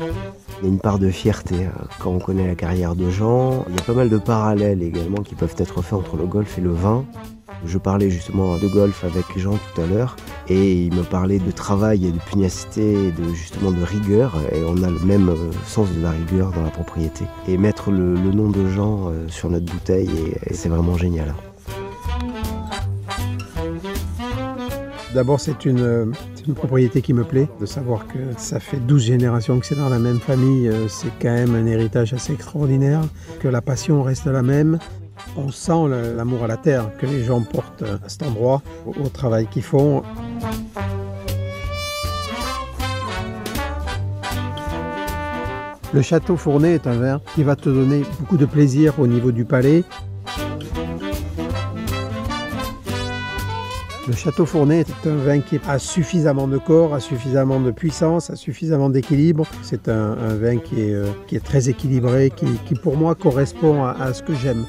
Il y a une part de fierté hein, quand on connaît la carrière de Jean. Il y a pas mal de parallèles également qui peuvent être faits entre le golf et le vin. Je parlais justement de golf avec Jean tout à l'heure et il me parlait de travail et de pugnacité et de justement de rigueur et on a le même euh, sens de la rigueur dans la propriété. Et mettre le, nom de Jean euh, sur notre bouteille c'est vraiment génial. D'abord, c'est une, une propriété qui me plaît. De savoir que ça fait 12 générations que c'est dans la même famille, euh, c'est quand même un héritage assez extraordinaire. Que la passion reste la même. On sent l'amour à la terre que les gens portent à cet endroit, au, au travail qu'ils font. Le château Fournet est un vin qui va te donner beaucoup de plaisir au niveau du palais. Le Château Fournet est un vin qui a suffisamment de corps, a suffisamment de puissance, a suffisamment d'équilibre. C'est un, vin qui est, euh, qui est très équilibré, qui, pour moi correspond à ce que j'aime.